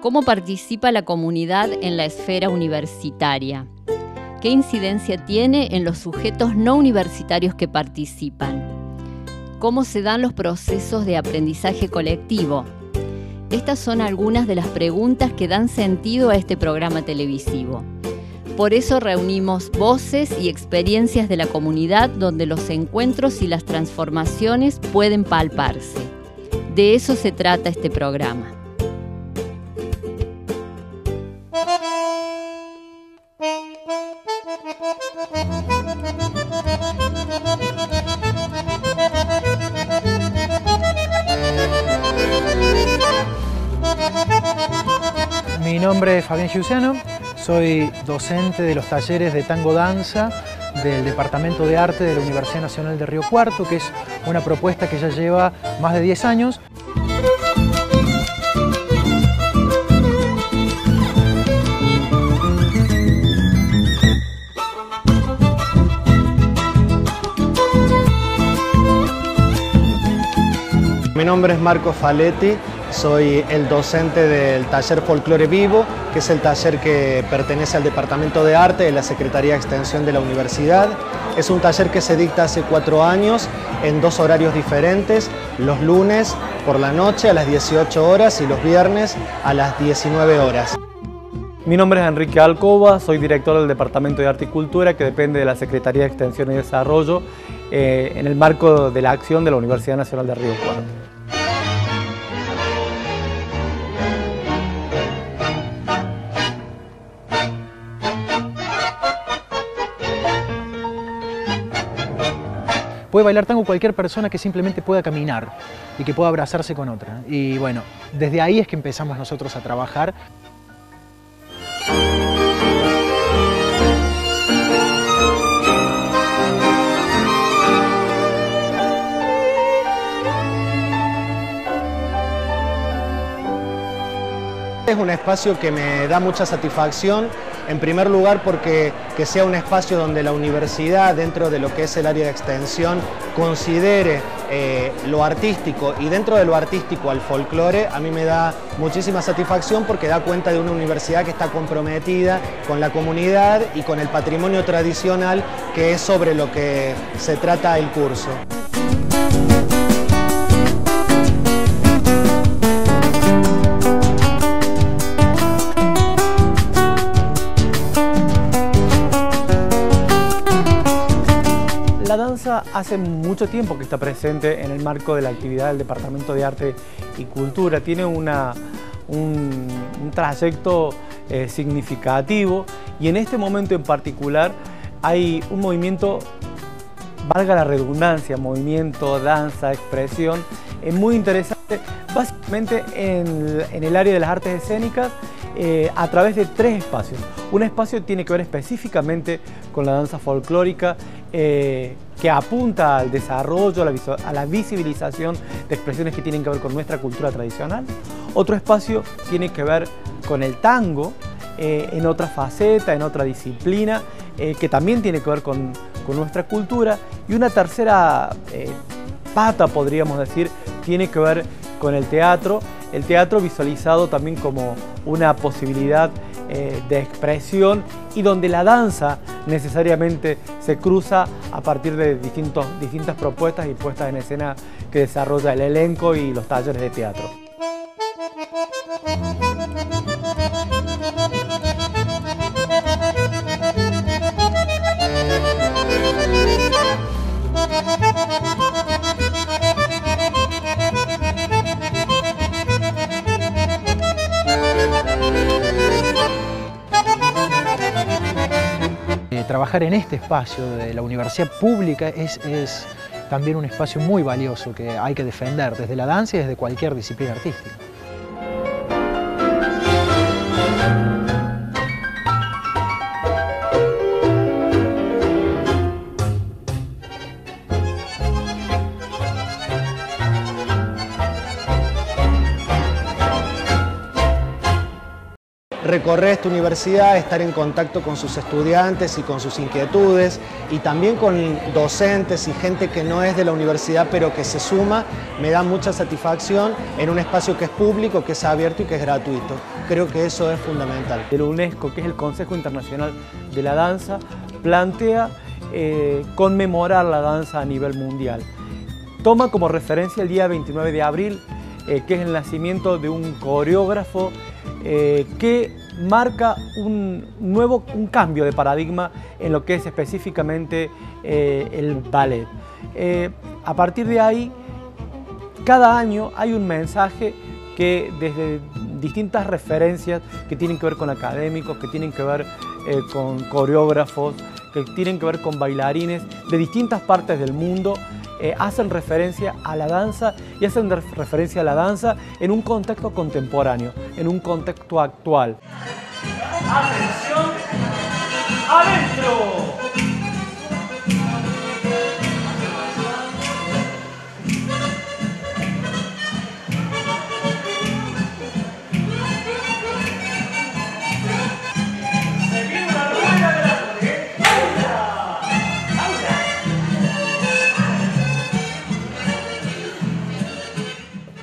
¿Cómo participa la comunidad en la esfera universitaria? ¿Qué incidencia tiene en los sujetos no universitarios que participan? ¿Cómo se dan los procesos de aprendizaje colectivo? Estas son algunas de las preguntas que dan sentido a este programa televisivo. Por eso reunimos voces y experiencias de la comunidad donde los encuentros y las transformaciones pueden palparse. De eso se trata este programa. Nombre es Fabián Giusiano, soy docente de los talleres de tango danza del Departamento de Arte de la Universidad Nacional de Río Cuarto, que es una propuesta que ya lleva más de 10 años. Mi nombre es Marco Faletti, soy el docente del taller Folclore Vivo, que es el taller que pertenece al Departamento de Arte de la Secretaría de Extensión de la Universidad. Es un taller que se dicta hace cuatro años en dos horarios diferentes, los lunes por la noche a las 18 horas y los viernes a las 19 horas. Mi nombre es Enrique Alcoba, soy director del Departamento de Arte y Cultura que depende de la Secretaría de Extensión y Desarrollo eh, en el marco de la acción de la Universidad Nacional de Río Cuarto. Puede bailar tango cualquier persona que simplemente pueda caminar y que pueda abrazarse con otra. Y bueno, desde ahí es que empezamos nosotros a trabajar. Es un espacio que me da mucha satisfacción, en primer lugar porque que sea un espacio donde la universidad, dentro de lo que es el área de extensión, considere eh, lo artístico y dentro de lo artístico al folclore, a mí me da muchísima satisfacción porque da cuenta de una universidad que está comprometida con la comunidad y con el patrimonio tradicional que es sobre lo que se trata el curso. Hace mucho tiempo que está presente en el marco de la actividad del Departamento de Arte y Cultura. Tiene un, un, trayecto eh, significativo y en este momento en particular hay un movimiento, valga la redundancia, movimiento, danza, expresión, es muy interesante, básicamente en, en el área de las artes escénicas eh, a través de tres espacios. Un espacio tiene que ver específicamente con la danza folclórica, eh, que apunta al desarrollo, a la, visibilización de expresiones que tienen que ver con nuestra cultura tradicional. Otro espacio tiene que ver con el tango, eh, en otra faceta, en otra disciplina, que también tiene que ver con, nuestra cultura. Y una tercera pata, podríamos decir, tiene que ver con el teatro, el teatro visualizado también como una posibilidad eh, de expresión y donde la danza necesariamente se cruza a partir de distintos, distintas propuestas y puestas en escena que desarrolla el elenco y los talleres de teatro. En este espacio de la universidad pública es, también un espacio muy valioso que hay que defender desde la danza y desde cualquier disciplina artística. Recorrer esta universidad, estar en contacto con sus estudiantes y con sus inquietudes y también con docentes y gente que no es de la universidad pero que se suma, me da mucha satisfacción en un espacio que es público, que es abierto y que es gratuito. Creo que eso es fundamental. El UNESCO, que es el Consejo Internacional de la Danza, plantea eh, conmemorar la danza a nivel mundial. Toma como referencia el día 29 de abril, eh, que es el nacimiento de un coreógrafo eh, que marca un nuevo un cambio de paradigma en lo que es específicamente el ballet. a partir de ahí, cada año hay un mensaje que desde distintas referencias que tienen que ver con académicos, que tienen que ver con coreógrafos, que tienen que ver con bailarines de distintas partes del mundo, eh, hacen referencia a la danza y hacen referencia a la danza en un contexto contemporáneo, en un contexto actual. ¡Atención! ¡Adentro!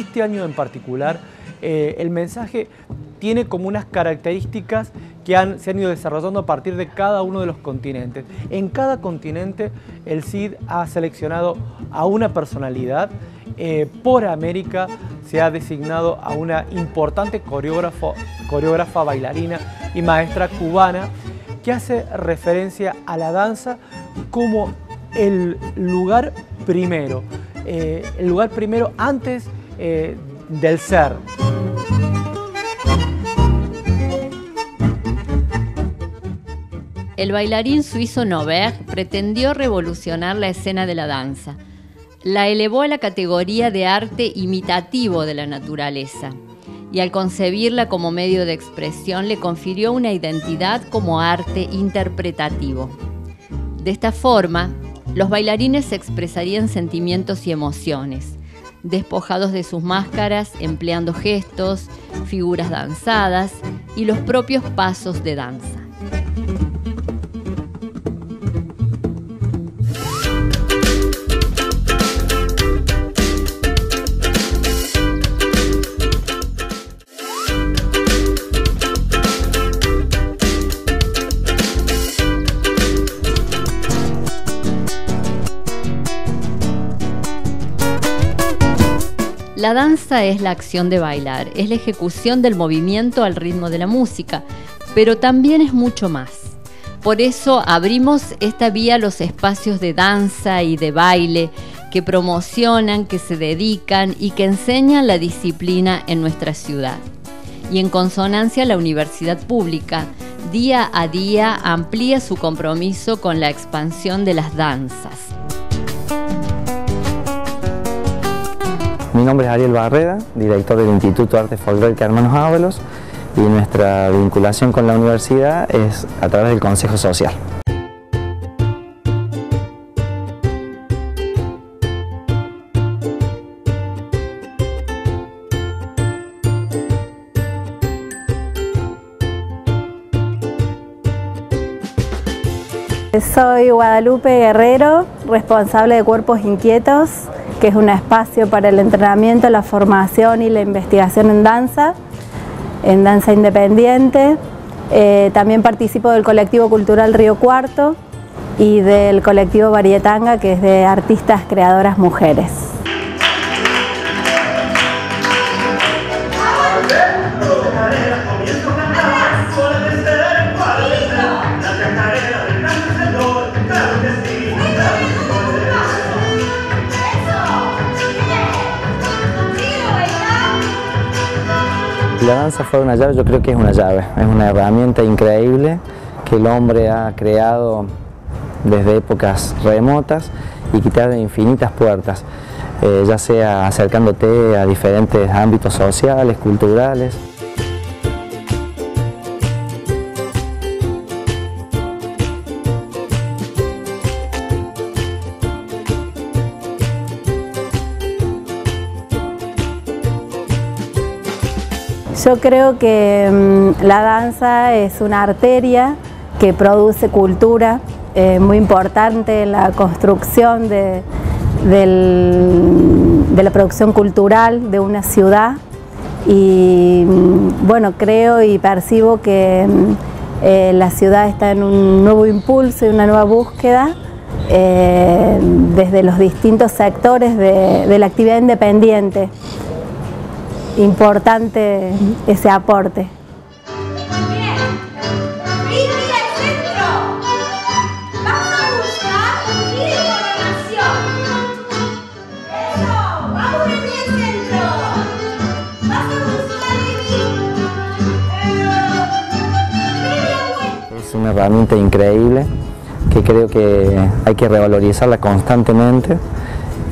Este año en particular, eh, el mensaje tiene como unas características que se han ido desarrollando a partir de cada uno de los continentes. En cada continente el CID ha seleccionado a una personalidad. Eh, por América se ha designado a una importante coreógrafa, bailarina y maestra cubana que hace referencia a la danza como el lugar primero, eh, el lugar primero antes eh, del ser. El bailarín suizo Noverg pretendió revolucionar la escena de la danza. La elevó a la categoría de arte imitativo de la naturaleza y al concebirla como medio de expresión le confirió una identidad como arte interpretativo. De esta forma, los bailarines expresarían sentimientos y emociones, despojados de sus máscaras, empleando gestos, figuras danzadas y los propios pasos de danza. La danza es la acción de bailar, es la ejecución del movimiento al ritmo de la música, pero también es mucho más. Por eso abrimos esta vía a los espacios de danza y de baile que promocionan, que se dedican y que enseñan la disciplina en nuestra ciudad. Y en consonancia la universidad pública día a día amplía su compromiso con la expansión de las danzas. Mi nombre es Ariel Barreda, director del Instituto Arte Folclórica Hermanos Ábalos y nuestra vinculación con la universidad es a través del Consejo Social. Soy Guadalupe Guerrero, responsable de Cuerpos Inquietos que es un espacio para el entrenamiento, la formación y la investigación en danza, en danza independiente. Eh, también participo del colectivo cultural Río Cuarto y del colectivo Varietanga, que es de artistas creadoras mujeres. La danza fue una llave, yo creo que es una llave, es una herramienta increíble que el hombre ha creado desde épocas remotas y que te infinitas puertas, eh, ya sea acercándote a diferentes ámbitos sociales, culturales. Yo creo que mm, la danza es una arteria que produce cultura eh, muy importante en la construcción de, la producción cultural de una ciudad y mm, bueno, creo y percibo que mm, eh, la ciudad está en un nuevo impulso y una nueva búsqueda eh, desde los distintos sectores de la actividad independiente. Importante ese aporte. una herramienta increíble que creo que hay que revalorizarla constantemente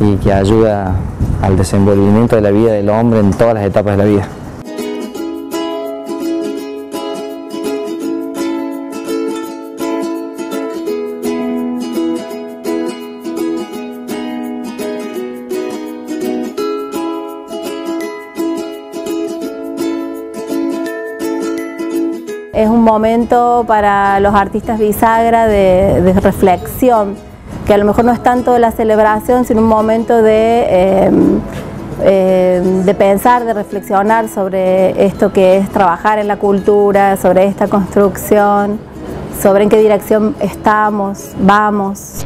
y que ayuda al desenvolvimiento de la vida del hombre en todas las etapas de la vida. Es un momento para los artistas bisagra de, reflexión, que a lo mejor no es tanto la celebración, sino un momento de, eh, eh, de pensar, de reflexionar sobre esto que es trabajar en la cultura, sobre esta construcción, sobre en qué dirección estamos, vamos.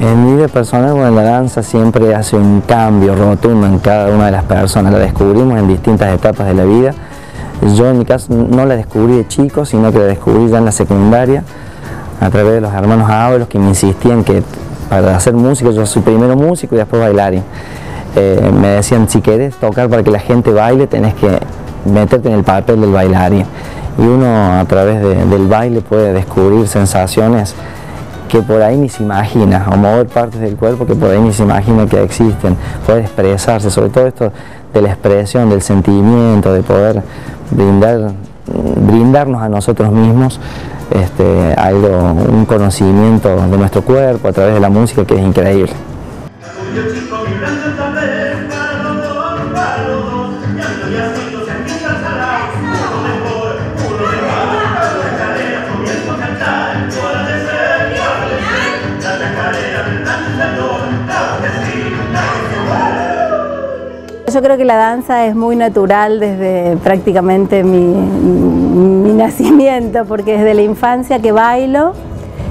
En mi vida personal, bueno, la danza siempre hace un cambio rotundo en cada una de las personas. La descubrimos en distintas etapas de la vida. Yo en mi caso no la descubrí de chico, sino que la descubrí ya en la secundaria, a través de los hermanos Ábalos que me insistían que para hacer música, yo soy primero músico y después bailarín. Eh, me decían, si quieres tocar para que la gente baile, tenés que meterte en el papel del bailarín. Y uno a través del baile puede descubrir sensaciones que por ahí ni se imagina, o mover partes del cuerpo que por ahí ni se imagina que existen, poder expresarse, sobre todo esto de la expresión, del sentimiento, de poder brindar, brindarnos a nosotros mismos este, algo, un conocimiento de nuestro cuerpo a través de la música que es increíble. Yo creo que la danza es muy natural desde prácticamente mi, nacimiento, porque desde la infancia que bailo,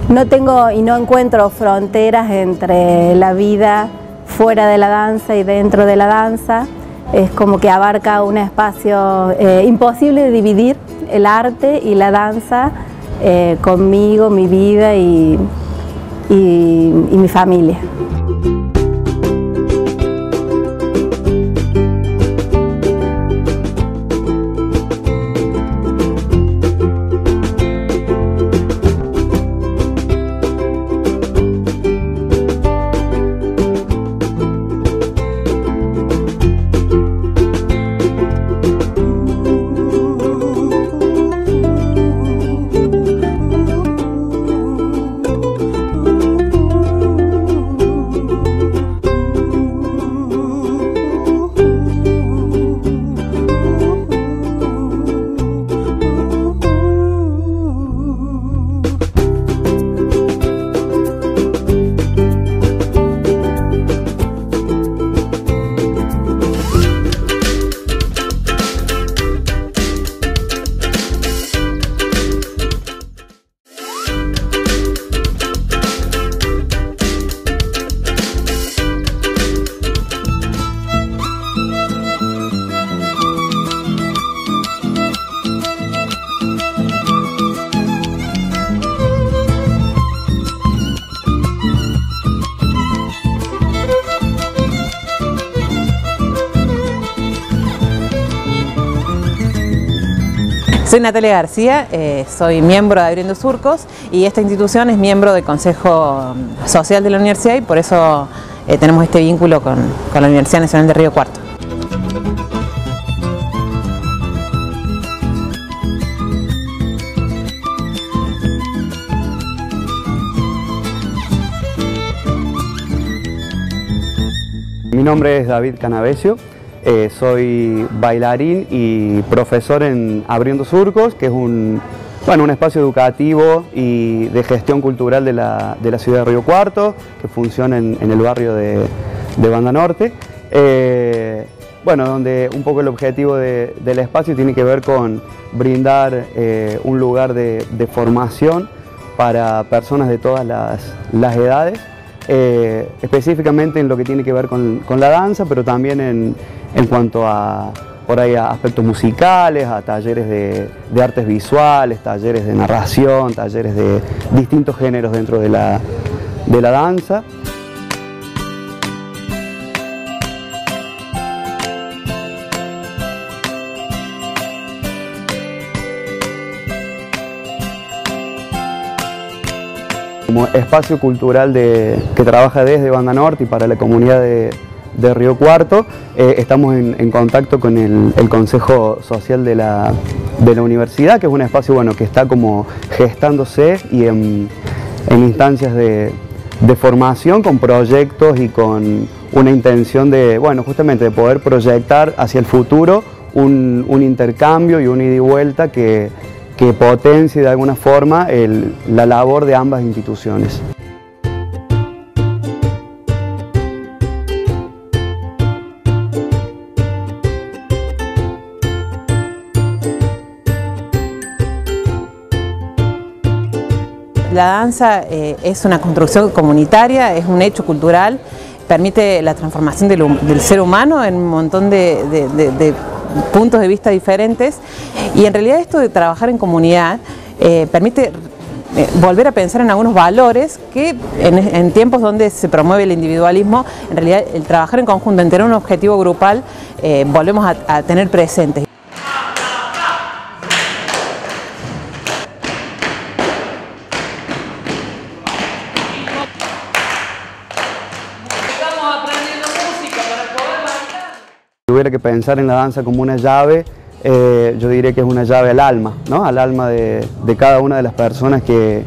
no tengo y no encuentro fronteras entre la vida fuera de la danza y dentro de la danza. Es como que abarca un espacio eh, imposible de dividir el arte y la danza eh, conmigo, mi vida y mi familia. Soy Natalia García, eh, soy miembro de Abriendo Surcos y esta institución es miembro del Consejo Social de la Universidad y por eso eh, tenemos este vínculo con, con la Universidad Nacional de Río Cuarto. Mi nombre es David Canavesio, eh, soy bailarín y profesor en Abriendo Surcos, que es un, bueno, un espacio educativo y de gestión cultural de la, ciudad de Río Cuarto, que funciona en, el barrio de, Banda Norte. Eh, bueno, donde un poco el objetivo del espacio tiene que ver con brindar eh, un lugar de, formación para personas de todas las edades específicamente en lo que tiene que ver con, la danza, pero también en, cuanto a, por ahí, aspectos musicales, a talleres de, artes visuales, talleres de narración, talleres de distintos géneros dentro de la, de la danza. Como espacio cultural que trabaja desde Banda Norte y para la comunidad de, Río Cuarto, eh, estamos en, contacto con el, Consejo Social de la, Universidad, que es un espacio bueno, que está como gestándose y en, instancias de, formación con proyectos y con una intención de, bueno, justamente de poder proyectar hacia el futuro un, un intercambio y un ida y vuelta que, que potencie de alguna forma la labor de ambas instituciones. La danza eh, es una construcción comunitaria, es un hecho cultural, permite la transformación del, ser humano en un montón de puntos de vista diferentes y en realidad esto de trabajar en comunidad eh, permite eh, volver a pensar en algunos valores que en, tiempos donde se promueve el individualismo, en realidad el trabajar en conjunto, en tener un objetivo grupal, eh, volvemos a tener presentes. Que pensar en la danza como una llave, eh, yo diría que es una llave al alma, ¿no? al alma de, cada una de las personas que,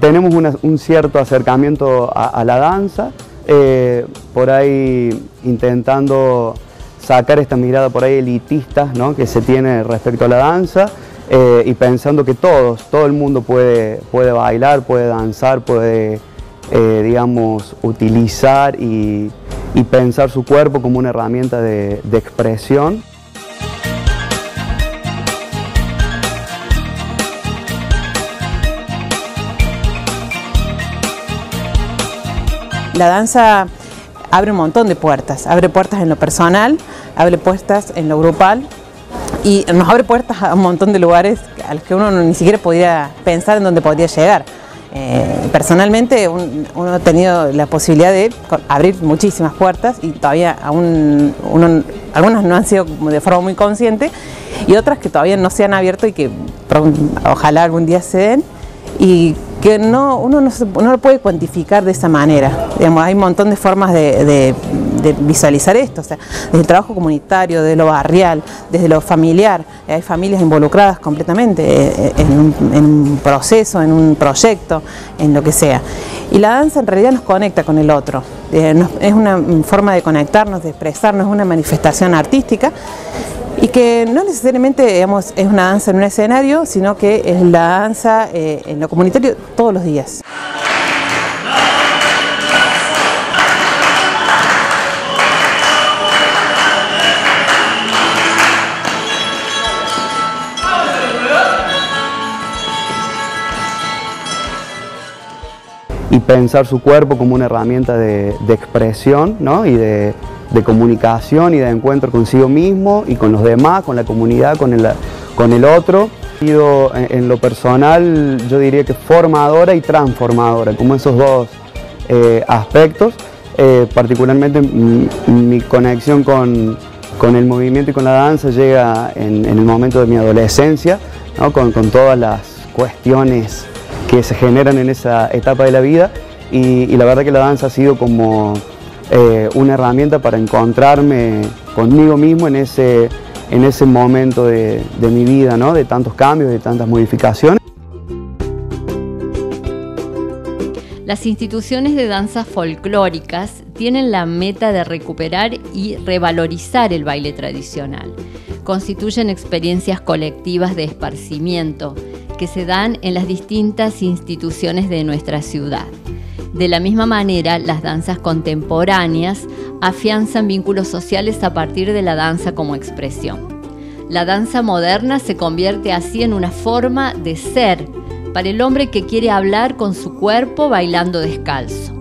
tenemos un cierto acercamiento a, la danza, eh, por ahí intentando sacar esta mirada por ahí elitista ¿no? que se tiene respecto a la danza eh, y pensando que todos, todo el mundo puede, puede bailar, puede danzar, puede, digamos, utilizar y y pensar su cuerpo como una herramienta de, expresión. La danza abre un montón de puertas, abre puertas en lo personal, abre puertas en lo grupal y nos abre puertas a un montón de lugares a los que uno ni siquiera podía pensar en dónde podría llegar. Eh, personalmente uno ha tenido la posibilidad de abrir muchísimas puertas y todavía aún algunas no han sido de forma muy consciente y otras que todavía no se han abierto y que ojalá algún día se den. Y que no, uno no, lo puede cuantificar de esa manera. hay un montón de formas de, visualizar esto, desde el trabajo comunitario, de lo barrial, desde lo familiar. Hay familias involucradas completamente eh, eh, en un, proceso, en un proyecto, en lo que sea. Y la danza en realidad nos conecta con el otro. Eh, es una forma de conectarnos, de expresarnos, es una manifestación artística y que no necesariamente es una danza en un escenario, sino que es la danza eh, en lo comunitario todos los días. y pensar su cuerpo como una herramienta de, expresión ¿no? y de, de comunicación y de encuentro consigo mismo y con los demás, con la comunidad, con el, con el otro. sido en, lo personal, yo diría que formadora y transformadora, como esos dos eh, aspectos. Eh, particularmente mi, conexión con, con el movimiento y con la danza llega en, el momento de mi adolescencia, con, todas las cuestiones que se generan en esa etapa de la vida y, la verdad que la danza ha sido como eh, una herramienta para encontrarme conmigo mismo en ese, en ese momento de, mi vida, ¿no? de tantos cambios, de tantas modificaciones. Las instituciones de danzas folclóricas tienen la meta de recuperar y revalorizar el baile tradicional. Constituyen experiencias colectivas de esparcimiento que se dan en las distintas instituciones de nuestra ciudad. De la misma manera, las danzas contemporáneas afianzan vínculos sociales a partir de la danza como expresión. La danza moderna se convierte así en una forma de ser para el hombre que quiere hablar con su cuerpo bailando descalzo.